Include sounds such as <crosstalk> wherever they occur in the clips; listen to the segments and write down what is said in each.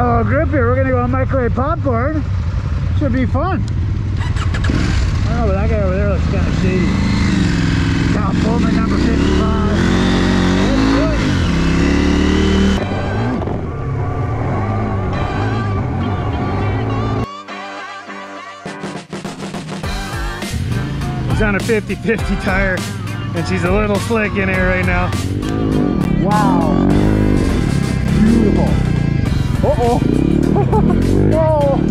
got a little group here. We're gonna go on microwave popcorn. Should be fun. Oh, but that guy over there looks kind of shady. Cal Pullman number 55. Let's. He's on a 50-50 tire and she's a little slick in here right now. Wow. Beautiful. Oh. <laughs>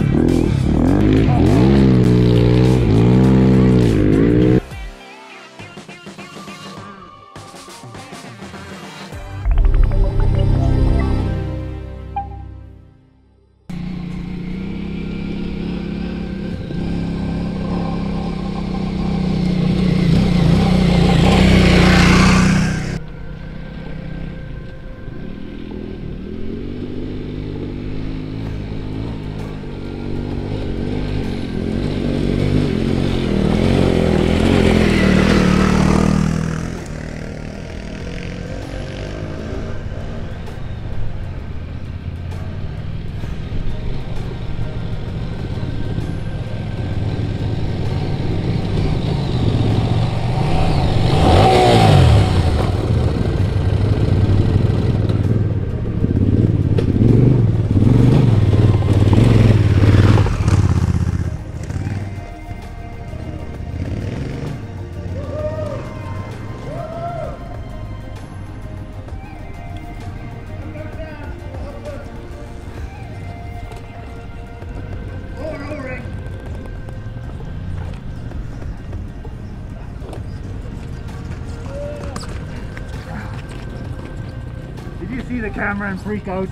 and <laughs> freak out?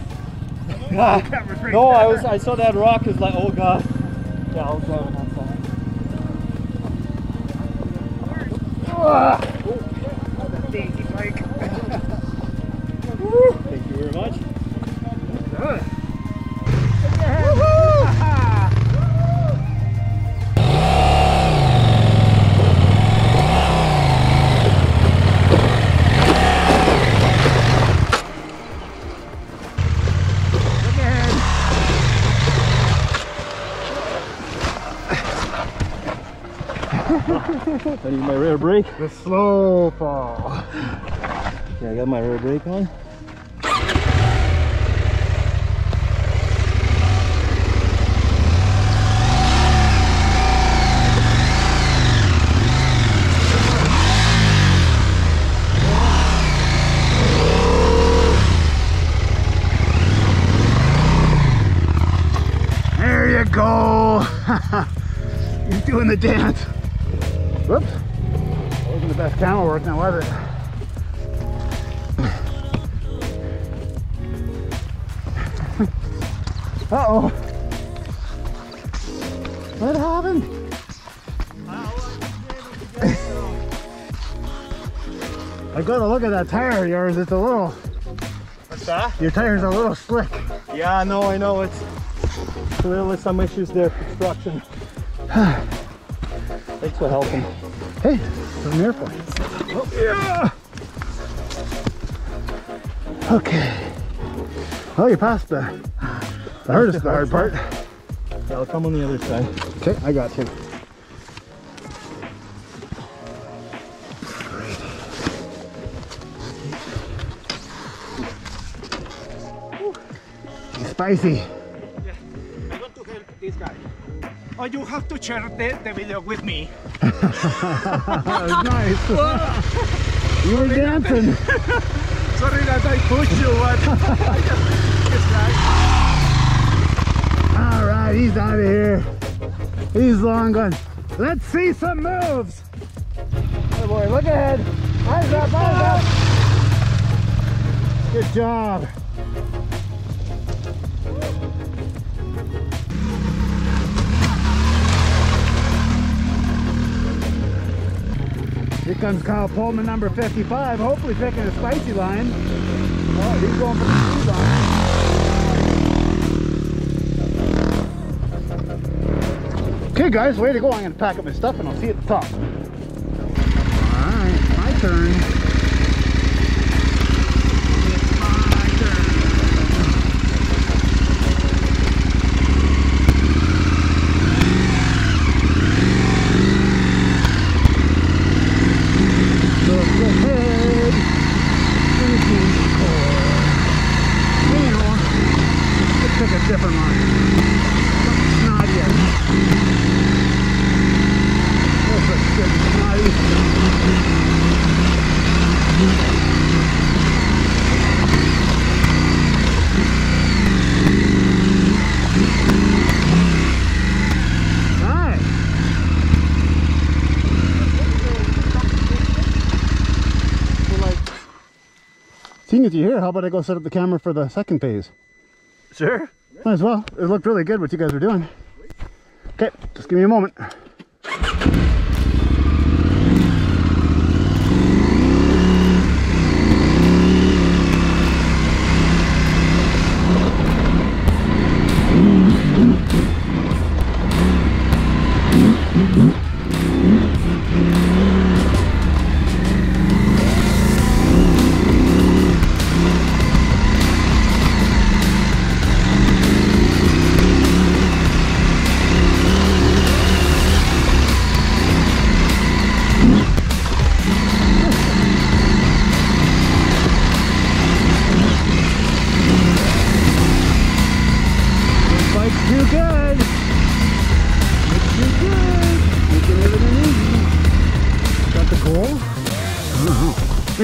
No, I was I saw that rock is like oh god. Yeah, I was driving outside. Ah! That's a daisy. Thank you very much. Good. I need my rear brake. The slow fall. Yeah, I got my rear brake on. There you go. <laughs> He's doing the dance. Whoops. Wasn't the best camera work now, was it? <laughs> Uh-oh. What happened? I gotta look at that tire of yours. It's a little, What's that? your tire's a little slick. Yeah, I know, I know it's clearly some issues there, construction. <sighs> <sighs> <sighs> Thanks for helping. Hey, that's what I'm here for. Oh, yeah. Okay. Well, you passed the, the hardest, the hard part. Yeah, I'll come on the other side. Okay, I got you. Spicy. Yeah. I want to help this guy. Oh, you have to share the, the video with me. <laughs> Nice. <laughs> you were dancing. <laughs> Sorry that I pushed you, but just. All right, he's out of here. He's long gone. Let's see some moves. Oh boy, look ahead. Eyes up, eyes up. Good job. Comes Kyle Pullman, number 55, hopefully picking a spicy line. Oh, he's going for the line. Okay guys, way to go. I'm gonna pack up my stuff and I'll see you at the top. Alright. My turn. different line. Something snottier. This looks good and snotty. Nice. Seeing as you're here, how about I go set up the camera for the second phase? Sure. Might as well. It looked really good what you guys were doing. Okay, just give me a moment.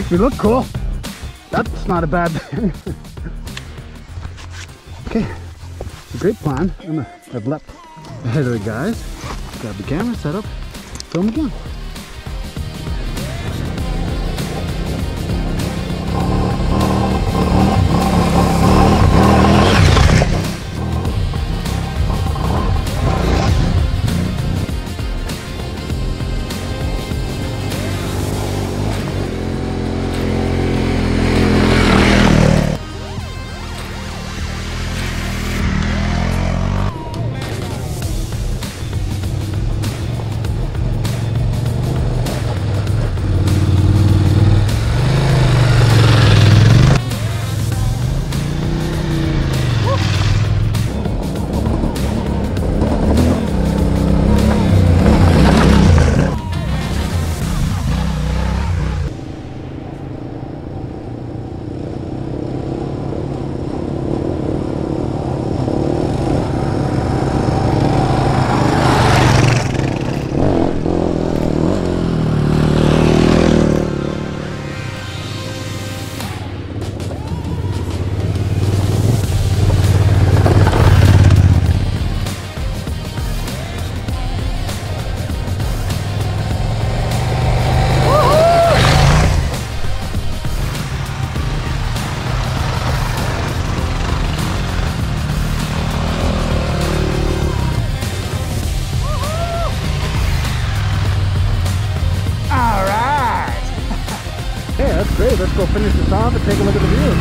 Makes me look cool. That's not a bad <laughs> thing. okay, great plan. I'm gonna, I've leapt ahead of the guys. Got the camera, set up, film again. Off and take a look at the view.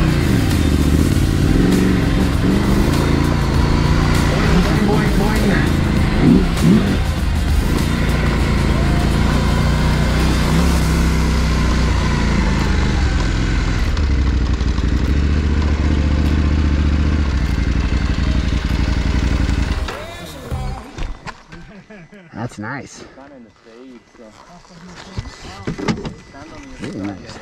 That's nice. Really nice.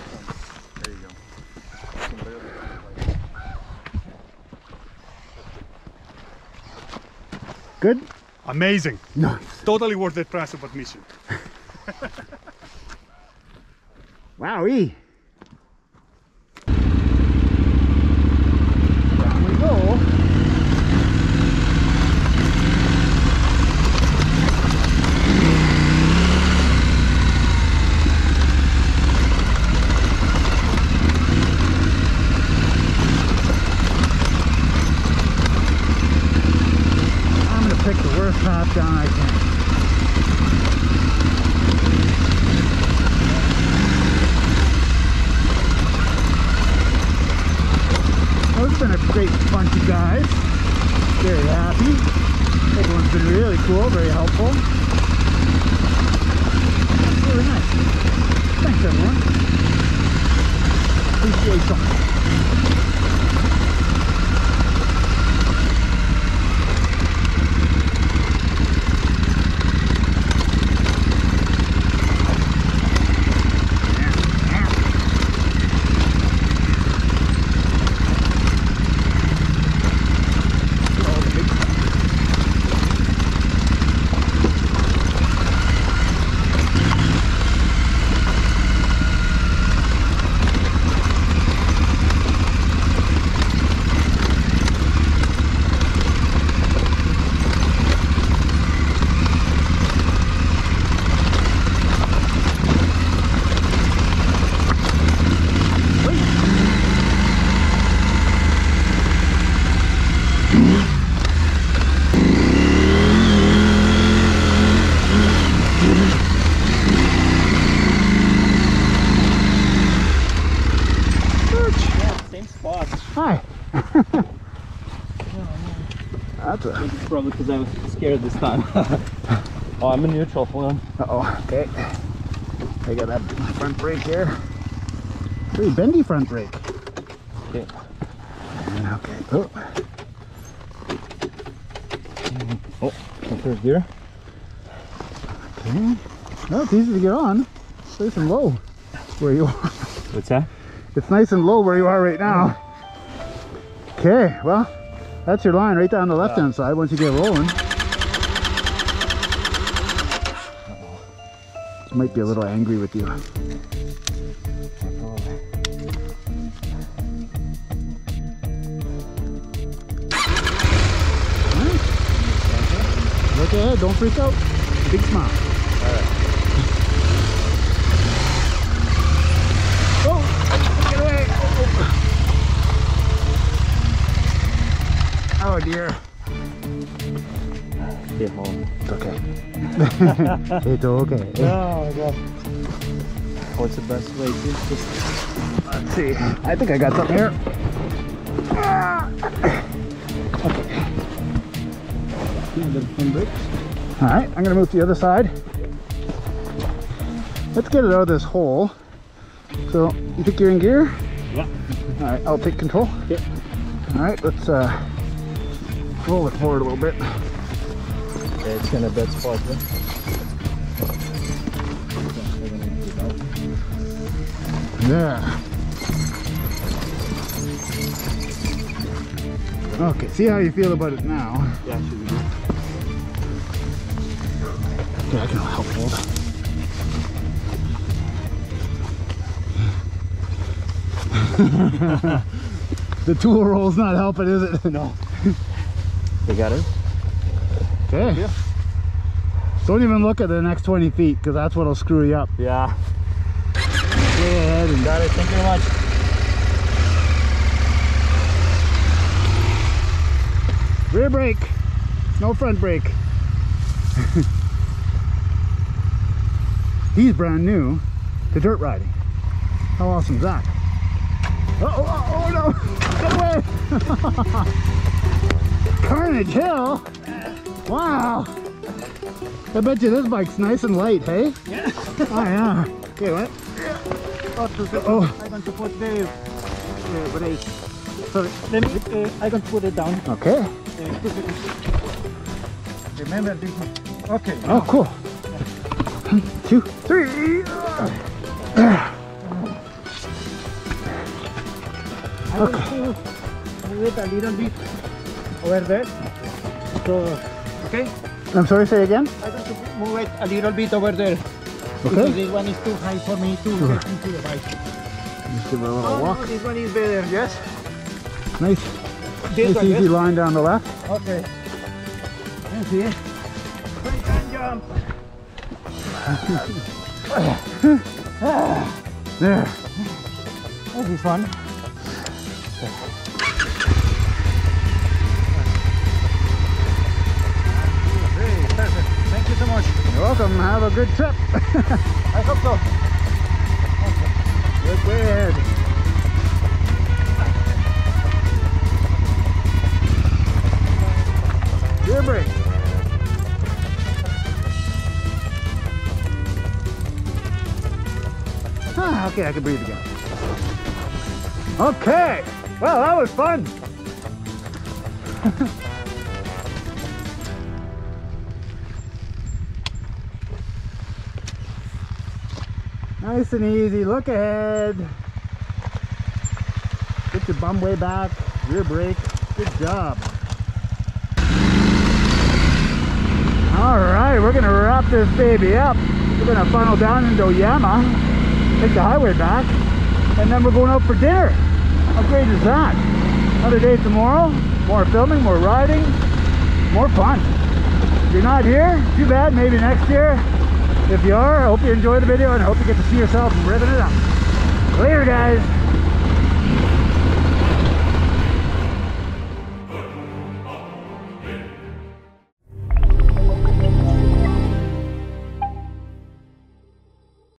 Good? Amazing. Nice. Totally worth the price of admission. <laughs> Wowee. Down we go. I'm gonna pick worst down I can. Well, it's been a great bunch of guys. Very happy. Everyone's been really cool, very helpful. That's really nice. Thanks everyone. Appreciate you. Same spot. Hi. That's a. Probably because I was scared this time. <laughs> oh, I'm in neutral. Hold on. Uh oh. Okay. I got that front brake here. Pretty bendy front brake. Okay. Okay. Oh. Oh, first gear. Okay. No, it's easy to get on. It's nice and low where you are. What's that? It's nice and low where you are right now. Okay, well, that's your line right down the left hand side once you get rolling. This might be a little angry with you. Look ahead, don't freak out. Big smile. Oh, get away. Oh, dear. Stay home. It's okay. <laughs> it's okay. Oh my god. What's the best way to just Let's see. I think I got something here. Ah. All right, I'm gonna move to the other side. Let's get it out of this hole. So, you think you're in gear? Yeah. All right, I'll take control. Yep. All right, let's uh, roll it forward a little bit. Yeah, it's kind of bad spot. There. Okay, see how you feel about it now. Yeah, should be good. Okay, I can help hold. <laughs> the tool roll's not helping, is it? <laughs> No. You got it? Okay. Yeah. Don't even look at the next 20 feet because that's what'll screw you up. Yeah. Go ahead and Got it. Thank you very much. rear brake. No front brake. <laughs> He's brand new to dirt riding. How awesome is that? Uh oh, oh, oh no! <laughs> Get away! <laughs> Carnage Hill? Wow! I bet you this bike's nice and light, hey? Yeah. Oh yeah. Okay, what? Oh, I'm going to put the uh, brace. Sorry, let me, uh, I'm going to put it down. okay. Uh, remember this one. Okay. Oh, cool. One, two, three. okay. I to a little bit over there. So, okay? I'm sorry, say again? I'm going to move it a little bit over there. Because Okay. this one is too high for me to get into the bike. Just give it a little Oh, walk. no, this one is better, yes? Nice, This nice one, easy yes? line down the left. Okay. You see? I can jump. <laughs> There. This is fun. So much. You're welcome. Have a good trip. <laughs> I hope so. Look way ahead. Brake. Ah, okay, I can breathe again. Okay. Well, that was fun. <laughs> Nice and easy. Look ahead. Get your bum way back. Rear brake. Good job. All right, we're gonna wrap this baby up. We're gonna funnel down into Oyama, take the highway back, and then we're going out for dinner. How great is that? Another day tomorrow. More filming, more riding, more fun. If you're not here, too bad. Maybe next year. If you are, I hope you enjoyed the video and I hope you get to see yourself ripping it up. Later, guys.